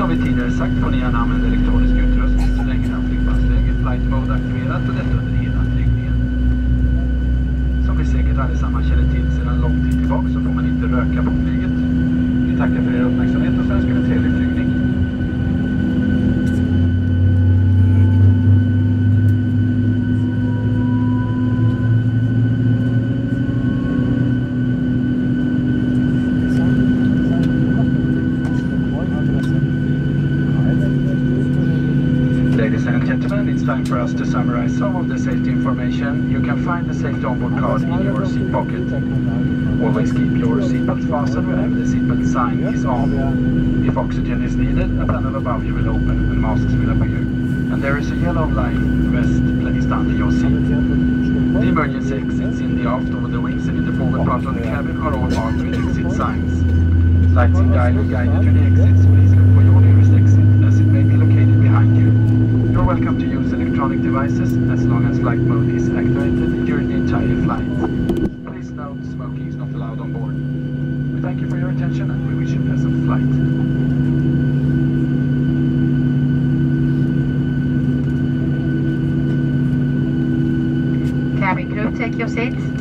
som vi tidigare sagt får ni gärna använda elektronisk utrustning så länge ni har flygplansläge flight mode aktiverat och detta under hela flygningen. Som vi säkert allesammans känner till sedan lång tid tillbaka så får man inte röka på flyget. Vi tackar för er uppmärksamhet och så önskar vi trevlig for us to summarize some of the safety information. You can find the safety onboard card in your seat pocket. Always keep your seatbelt fastened whenever the seatbelt sign is on. If oxygen is needed, a panel above you will open and masks will appear. And there is a yellow life vest placed under your seat. The emergency exits in the aft over the wings and in the forward part of the cabin are all marked with exit signs. Lighting dial will guide you to the exits. Please look for your nearest exit as it may be located behind you. You're welcome electronic devices as long as flight mode is activated during the entire flight. Please note smoking is not allowed on board. We thank you for your attention and we wish you a pleasant flight. Cabin crew, take your seats.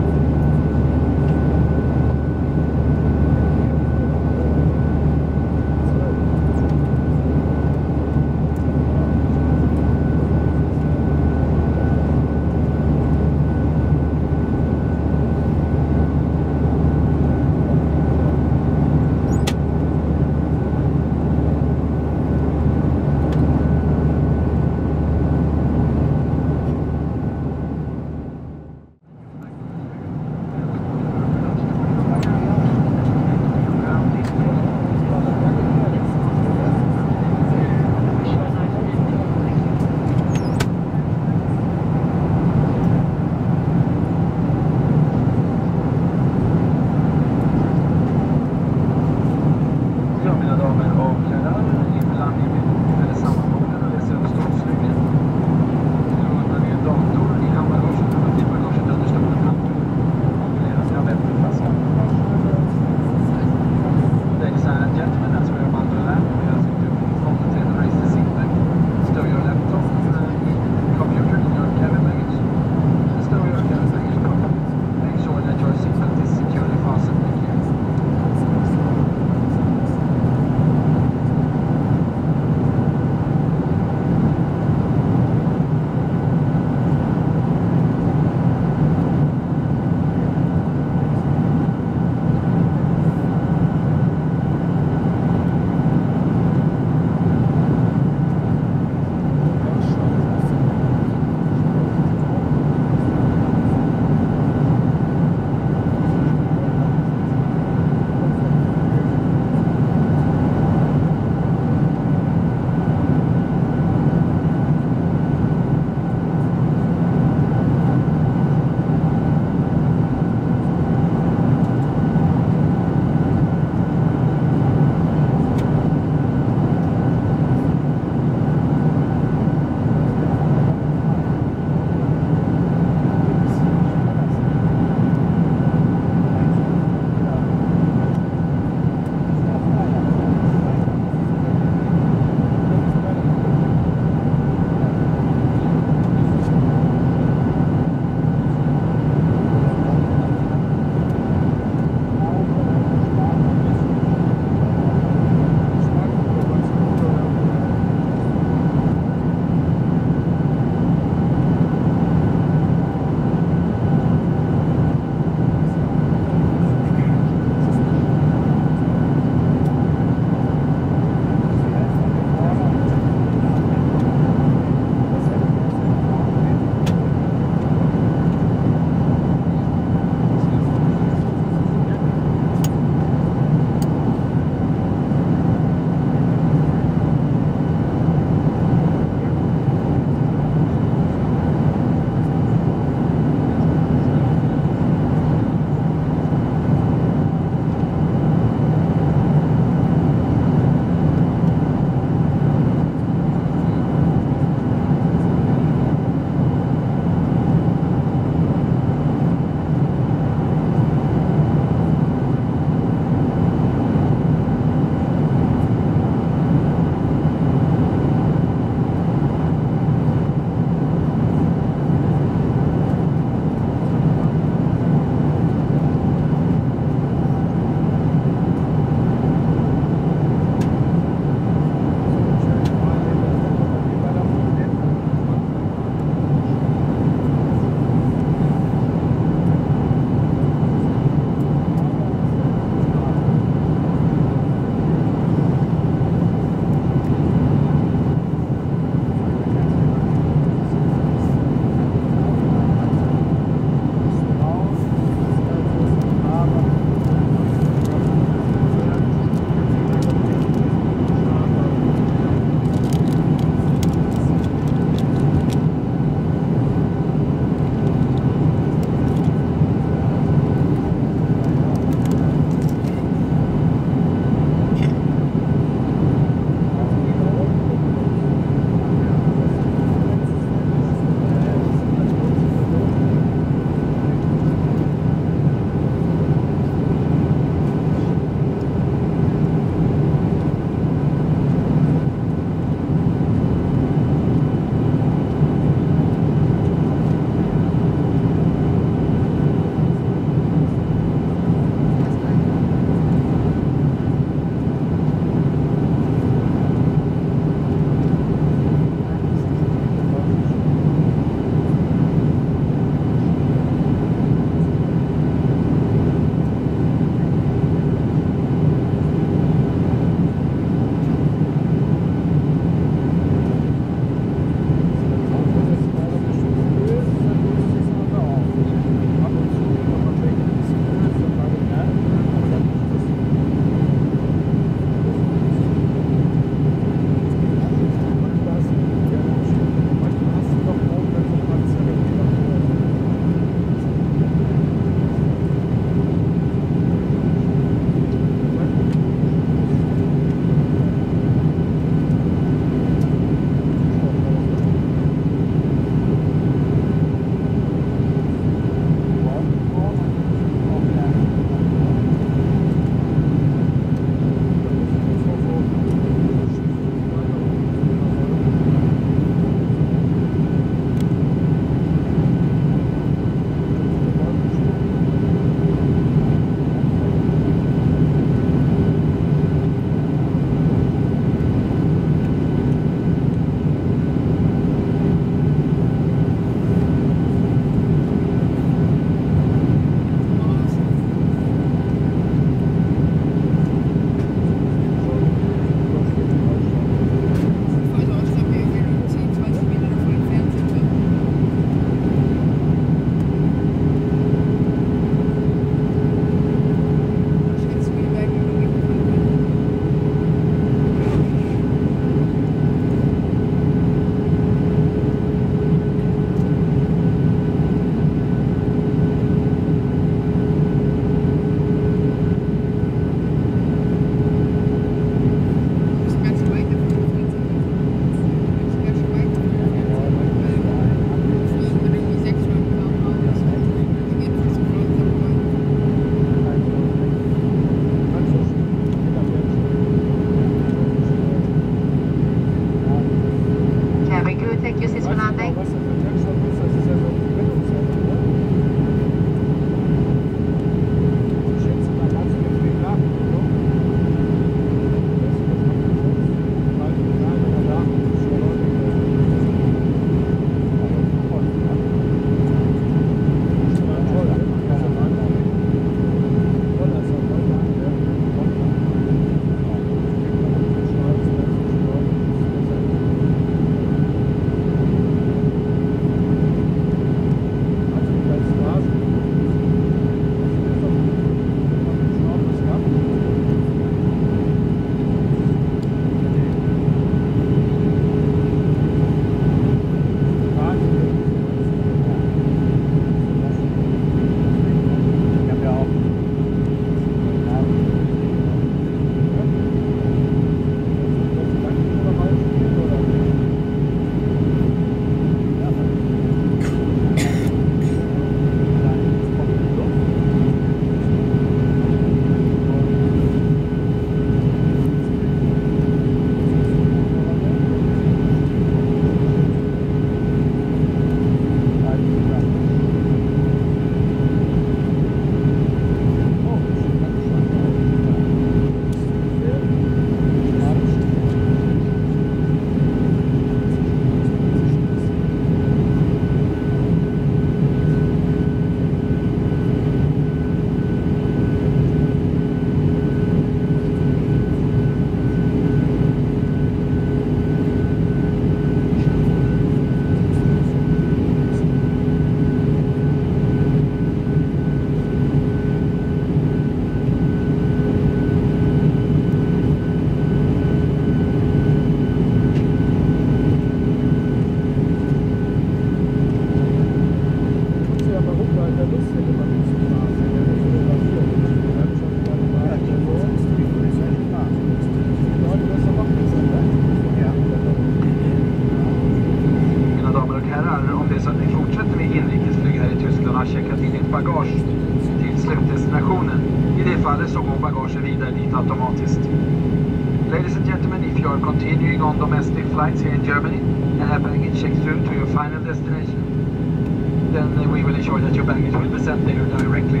Ladies and gentlemen, if you are continuing on domestic flights here in Germany and have baggage checked through to your final destination, then uh, we will ensure that your baggage will be sent there directly.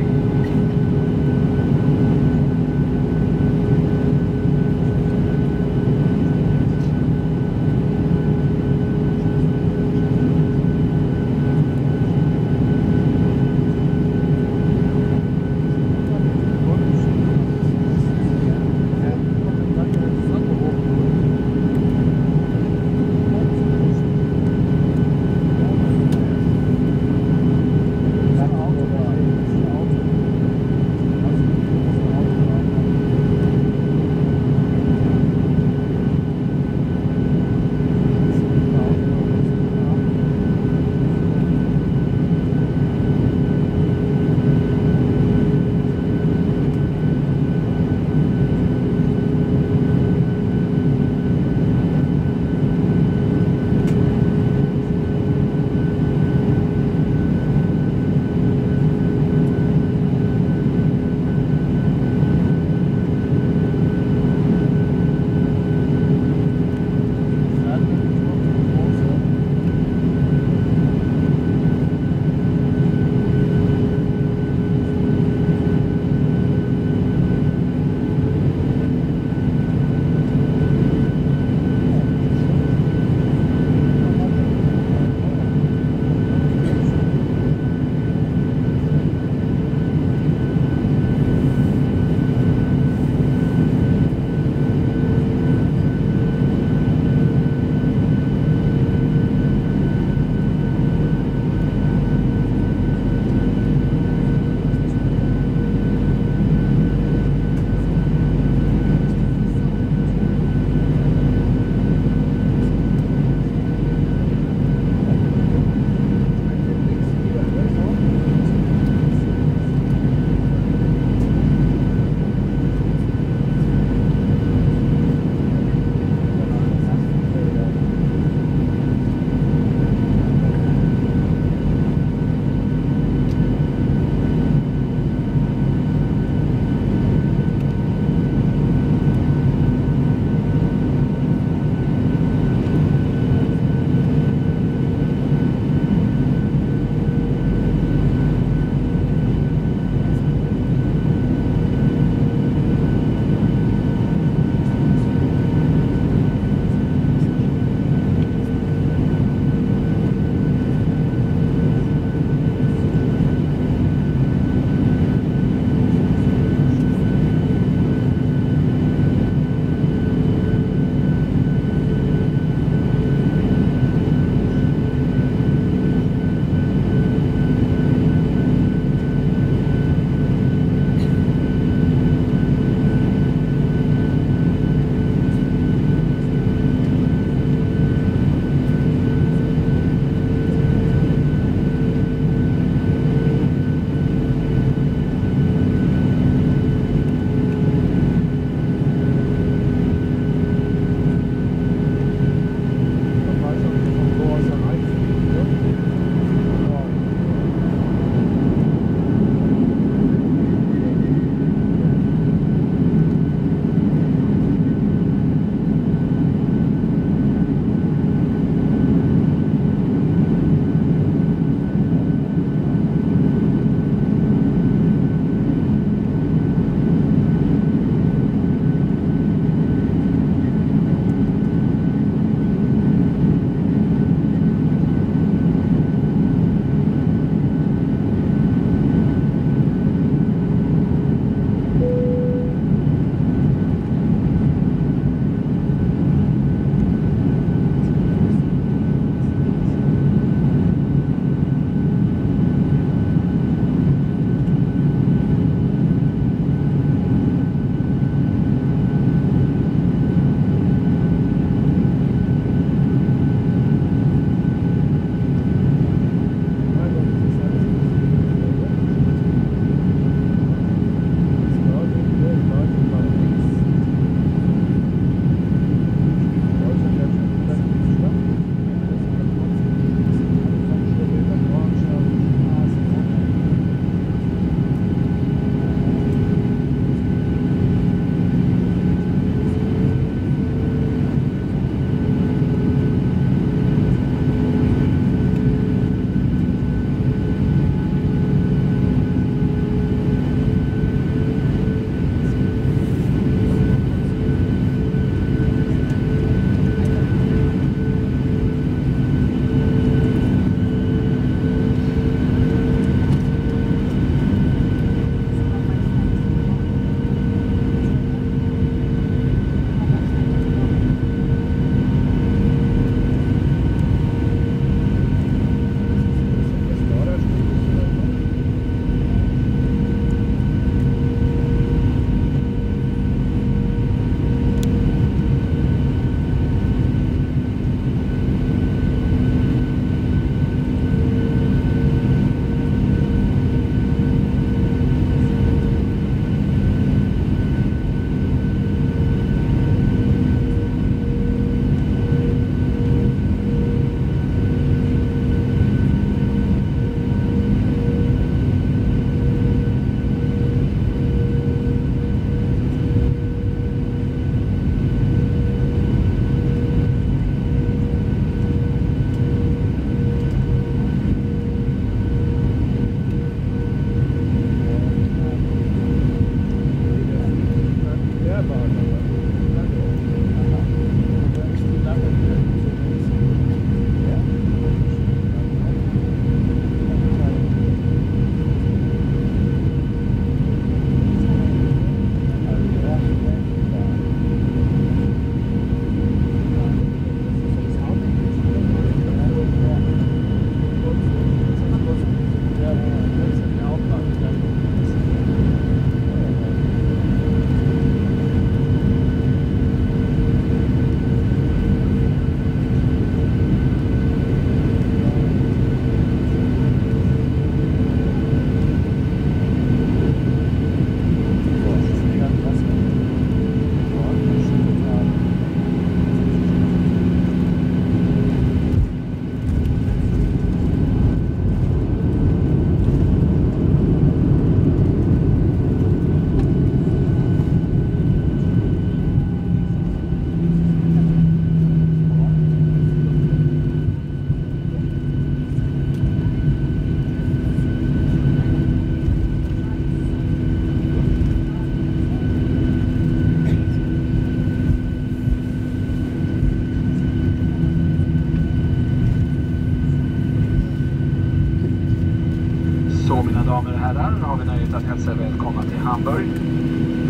Passagerare har vi nöjet att hälsa er välkomna till Hamburg.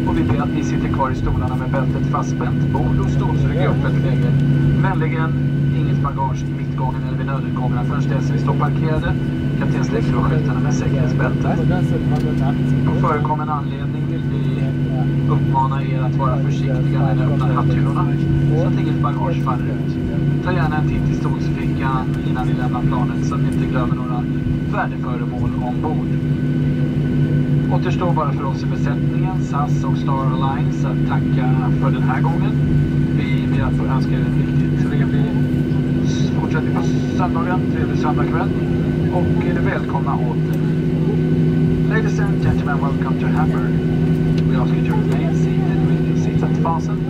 Och vi ber att ni sitter kvar i stolarna med bältet fastspänt, bord och stolsrygg i öppet läge. Vänligen inget bagage i mittgången eller vid nödutgångarna förrän dess vi står parkerade. Kapten släcker då skyltarna med säkerhetsbältet. Also das sind 180. På förekommen anledning vill vi uppmana er att vara försiktiga när ni öppnar hatthyllorna så att inget bagage faller ut. Ta gärna en titt i stolsfickan innan ni lämnar planet så att ni inte glömmer några värdeföremål ombord. Återstår bara för oss i besättningen, SAS och Star Alliance, att tacka för den här gången. Vi ber att få önska er en riktigt trevlig fortsättning på söndagen, trevlig söndagkväll och är välkomna åter. Ladies and gentlemen, welcome to Hamburg. We ask you to remain seated with your seatbelt fastened.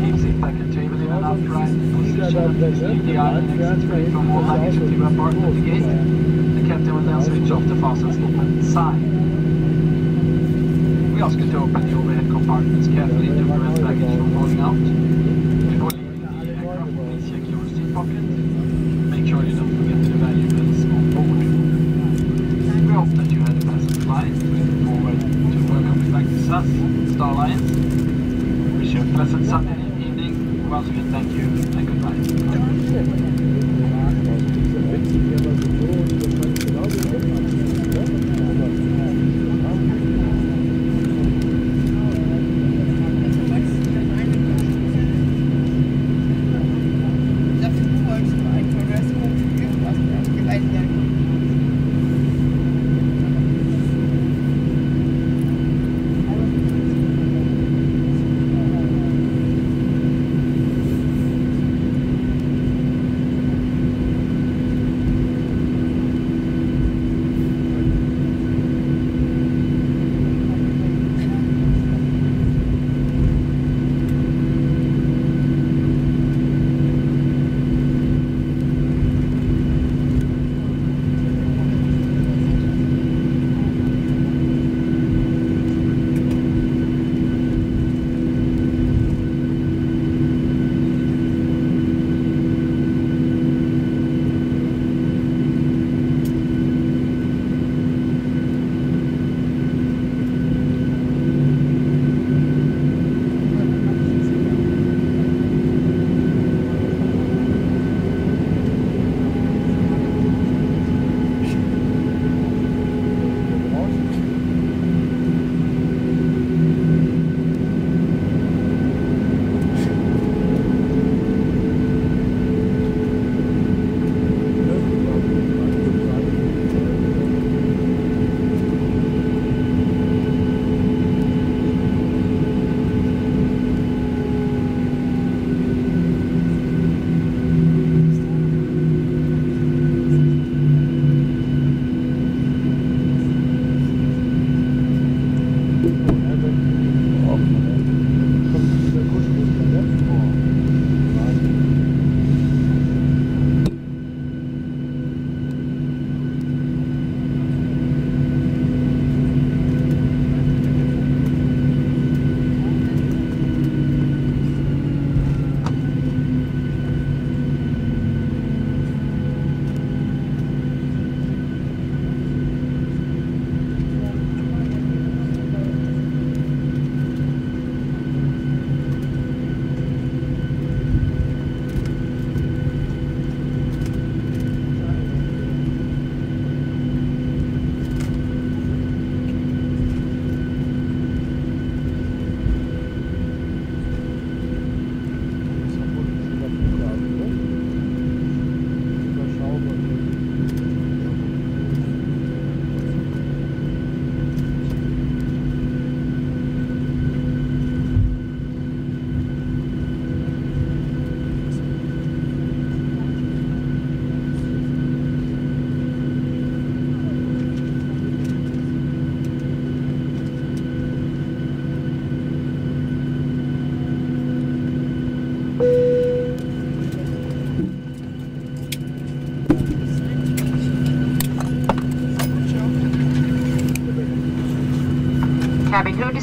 Keep seat back and table in an upright position and leave the island exit free from all luggage until you apart at the gate. Captain will then switch off the fasten seatbelt sign. We ask you to open the overhead compartments carefully to prevent baggage from falling out. Before leaving the aircraft, please check your seat pocket. Make sure you don't forget the valuables on board. We hope that you had a pleasant flight. We look forward to welcoming back to SAS, Star Alliance. Wish you a pleasant Sunday evening. Once again, thank you and goodbye.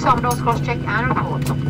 Cabin crew disarmed all cross check and report.